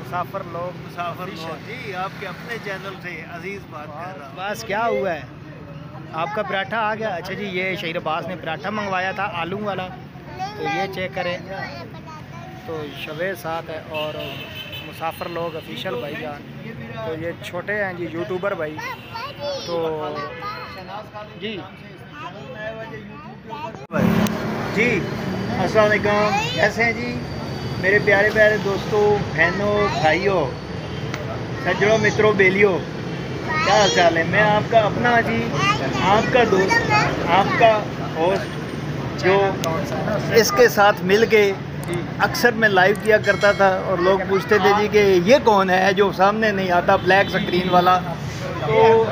مسافر لوگ۔ مسافر لوگ۔ جی آپ کے اپنے چینل سے عزیز بات کر رہا ہوں۔ بس کیا ہوا ہے؟ آپ کا پراٹھا آ گیا؟ اچھا جی یہ شہیر عباس نے پراٹھا منگوایا تھا آلو والا۔ تو یہ چیک کریں۔ تو شویز ساتھ ہے اور مسافر لوگ افیشل بھائی جان۔ تو یہ چھوٹے ہیں جی یوٹیوبر بھائی۔ تو جی۔ جی السلام علیکم۔ کیسے ہیں جی؟ میرے پیارے پیارے دوستوں بہنوں، بھائیوں، سجڑوں، متروں، بیلیوں، کیا حال چال ہے؟ میں آپ کا اپنا جی آپ کا دوست، آپ کا ہوسٹ، جو اس کے ساتھ مل کے اکثر میں لائیو کیا کرتا تھا اور لوگ پوچھتے تھے جی کہ یہ کون ہے جو سامنے نہیں آتا بلیک سکرین والا۔ تو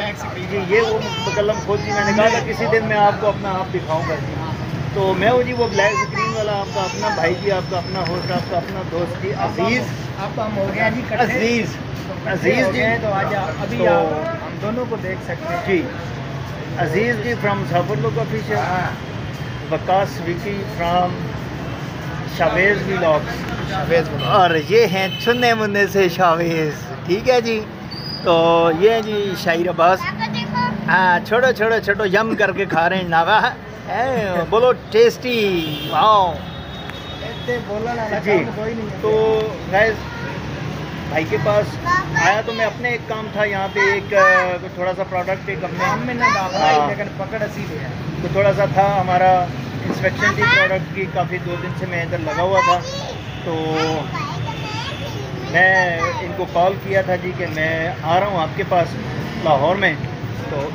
جی، یہ وہ متکلم خود جی میں نے کہا تھا کسی دن میں آپ کو اپنا آپ دکھاؤں گا جی۔ تو میں ہوں جی وہ بلیک سکرین والا آپ کا اپنا بھائی جی آپ کا اپنا ہوسٹ آپ کا اپنا دوست جی عزیز۔ آپ ہم ہو گیا جی عزیز۔ عزیز جی۔ تو آج ابھی ہم دونوں کو دیکھ سکتے ہیں۔ جی۔ عزیز ji from Musafir Log official Vikas Vicky from Shavez vlogs اور یہ ہیں چنے منے سے شاویز ٹھیک ہے جی۔ تو یہ ہیں جی شاہر عباس ہاں چھوڑو چھوڑو چھوٹو یم کر کے کھا رہے ہیں ناگا بولو ٹیسٹی واؤ جی تو گیز بھائی کے پاس آیا تو میں اپنے ایک کام تھا یہاں پہ ایک تھوڑا سا پروڈکٹ ایک ہم ہاں۔ لیکن پکڑ اسی ہے تو تھوڑا سا تھا ہمارا انسپیکشن تھی پروڈکٹ کی کافی دو دن سے میں ادھر لگا ہوا تھا تو میں ان کو کال کیا تھا جی کہ میں آ رہا ہوں آپ کے پاس لاہور میں تو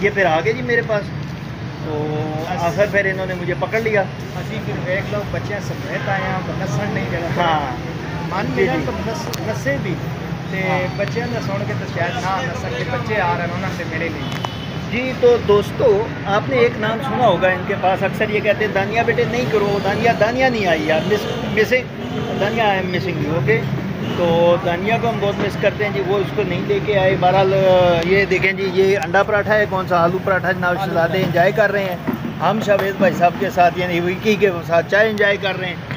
یہ پھر آ گئے جی میرے پاس تو آخر پھر انہوں نے مجھے پکڑ لیا۔ اسی پھر دیکھ لو بچے سمیت آئے ہیں بندہ سڑ نہیں گیا ہاں۔ من جی، ملا جی۔ تو نسے بھی۔ تے ہاں۔ بچے نہ سن کے تو شاید نہ نہ سکے بچے آ رہے ہیں سے میرے لیے۔ جی تو دوستو آپ نے ایک نام سنا ہوگا ان کے پاس اکثر یہ کہتے ہیں دانیہ بیٹے نہیں کرو دانیہ دانیہ نہیں آئی یار missing Dania I am missing you okay تو دانیا کو ہم بہت مس کرتے ہیں جی وہ اس کو نہیں لے کے آئے۔ بہرحال یہ دیکھیں جی یہ انڈا پراٹھا ہے کون سا آلو پراٹھا جناب شہزادے انجوائے کر رہے ہیں۔ ہم شاویز بھائی صاحب کے ساتھ یعنی وکی کے ساتھ چائے انجوائے کر رہے ہیں۔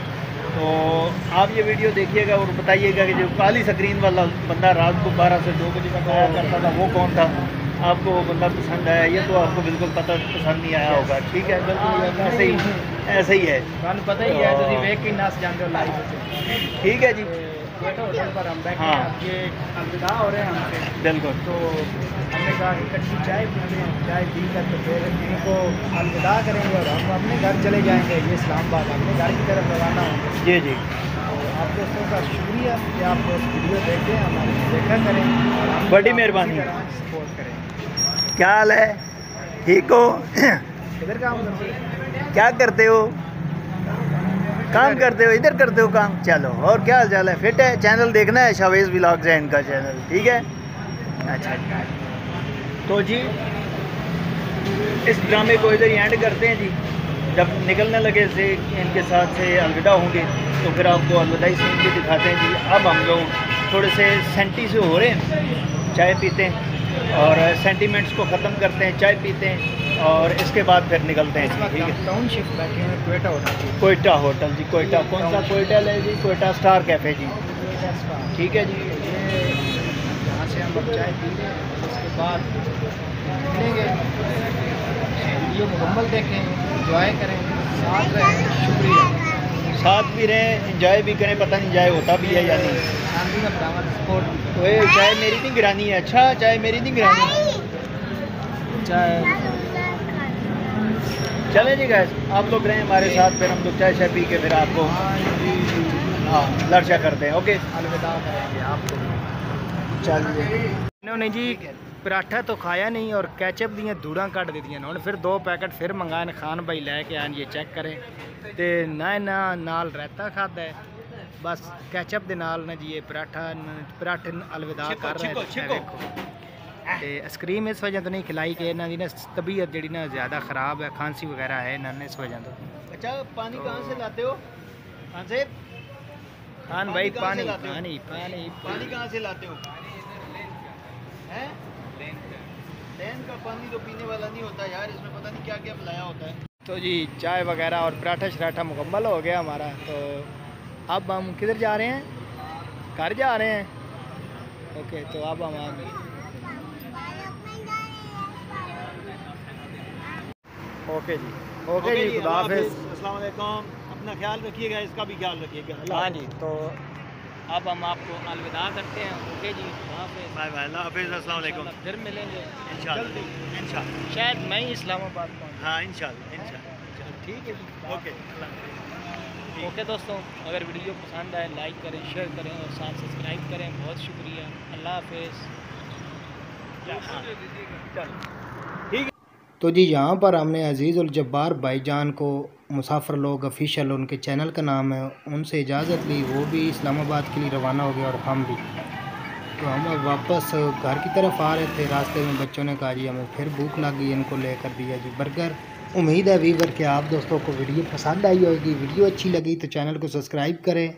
تو آپ یہ ویڈیو دیکھیے گا اور بتائیے گا کہ جو کالی سکرین والا بندہ رات کو بارہ سے دو بجے تک آیا کرتا تھا وہ کون تھا؟ آپ کو وہ بندہ پسند آیا یہ تو آپ کو بالکل پتہ پسند نہیں آیا ہوگا۔ ٹھیک ہے بالکل ایسے ہی ایسے ہی ہے ٹھیک ہے جی۔ ہوٹل پر ہم بیٹھے ہاں۔ ہیں اب یہ الوداع ہو رہے ہیں ہم سے۔ بالکل۔ تو ہم نے کہا کہ کٹھی چائے چائے پی کر تو پھر ان کو الوداع کریں گے اور ہم اپنے گھر چلے جائیں گے یہ اسلام آباد۔ اپنے گھر کی طرف روانہ ہوں۔ گے جی۔ جی آپ دوستوں کا شکریہ کہ آپ ویڈیو دیکھیں ہماری دیکھا کریں بڑی مہربانی۔ سپورٹ کریں۔ کیا حال ہے؟ ٹھیک ہو؟ کیا کرتے ہو؟ کام کرتے ہو، ادھر کرتے ہو کام۔ چلو، اور کیا حال چال ہے؟ فٹ ہے چینل دیکھنا ہے شاویز ولاگز ہے ان کا چینل ٹھیک ہے؟ اچھا۔ تو جی اس ڈرامے کو ادھر ہی اینڈ کرتے ہیں جی۔ جب نکلنے لگے سے ان کے ساتھ سے الوداع ہوں گے، تو پھر آپ کو الوداعی سین بھی دکھاتے ہیں جی۔ اب ہم لوگ تھوڑے سے سینٹی سے ہو رہے ہیں، چائے پیتے ہیں۔ اور سینٹیمنٹس کو ختم کرتے ہیں چائے پیتے ہیں اور اس کے بعد پھر نکلتے ہیں۔ ٹھیک ہے۔ ٹاؤن شفٹ بیٹھے ہیں کوئٹہ ہوٹل کوئٹہ ہوٹل جی کوئٹہ۔ کون سا کوئٹہ ہے جی؟ کوئٹہ اسٹار کیفے جی۔ ٹھیک ہے جی۔ یہ یہاں سے ہم اب چائے پی لیں اس کے بعد نکلیں گے۔ ویڈیو مکمل دیکھیں انجوائے کریں۔ ساتھ رہیں۔ شکریہ۔ ساتھ بھی رہیں انجوائے بھی کریں پتہ نہیں انجوائے ہوتا بھی ہے یا نہیں۔ چائے میری نہیں گرانی ہے۔ اچھا چائے میری نہیں گرانی چائے۔ چلیں جی گیس آپ لوگ رہیں ہمارے ساتھ پھر ہم لوگ چائے شائے پی کے پھر آپ کو ہاں لرچا کرتے ہیں۔ اوکے الوداع کریں گے آپ کو۔ چلیے۔ انہوں نے جی۔ پراٹھا تو کھایا نہیں اور کیچپ دیا دھوڑاں کٹ دیتی ہیں پھر دو پیکٹ پھر منگائے خان بھائی لے کے آئے یہ چیک کریں تے نہ نال رہتا کھادا ہے بس کیچپ دے نال نہ جی یہ پراٹھا پراٹھے الوداع کر رہے ہیں تے اسکریم اس وجہ تو نہیں کھلائی کہ انہوں کی نا طبیعت جڑی نا زیادہ خراب ہے کھانسی وغیرہ ہے انہوں نے اس وجہ تو اچھا پانی کہاں سے لاتے ہو کہاں سے خان بھائی؟ پانی پانی پانی کہاں سے لاتے ہو ہیں؟ لین کا پانی تو پینے والا نہیں ہوتا یار اس میں پتہ نہیں کیا کیا ملایا ہوتا ہے۔ تو جی چائے وغیرہ اور پراٹھا شراٹھا مکمل ہو گیا ہمارا۔ تو اب ہم کدھر جا رہے ہیں؟ گھر جا رہے ہیں۔ اوکے تو اب ہم اوکے جی۔ اوکے جی خدا حافظ۔ السلام علیکم۔ اپنا خیال رکھیے گا اس کا بھی خیال رکھیے گا۔ ہاں جی تو اب ہم آپ کو الوداع کرتے ہیں۔ اوکے جی بائے بائے اللہ حافظ السلام علیکم۔ پھر ملیں گے۔ انشاءاللہ انشاءاللہ۔ شاید میں ہی اسلام آباد پہنچ ہاں انشاءاللہ انشاءاللہ ٹھیک ہے جی اوکے۔ اللہ اوکے دوستوں اگر ویڈیو پسند آئے لائک کریں شیئر کریں اور ساتھ سبسکرائب کریں۔ بہت شکریہ۔ اللہ حافظ۔ تو جی یہاں پر ہم نے عزیز الجبار بھائی جان کو مسافر لوگ افیشل ان کے چینل کا نام ہے، ان سے اجازت لی، وہ بھی اسلام آباد کے لیے روانہ ہو گیا اور ہم بھی۔ تو ہم اب واپس گھر کی طرف آ رہے تھے، راستے میں بچوں نے کہا جی ہمیں پھر بھوک لگ گئی ان کو لے کر دیا جی برگر۔ امید ہے ویور کہ آپ دوستوں کو ویڈیو پسند آئی ہوگی، ویڈیو اچھی لگی تو چینل کو سبسکرائب کریں۔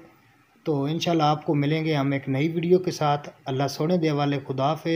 تو انشاءاللہ آپ کو ملیں گے ہم ایک نئی ویڈیو کے ساتھ۔ اللہ سونے دے والے، خدا حافظ۔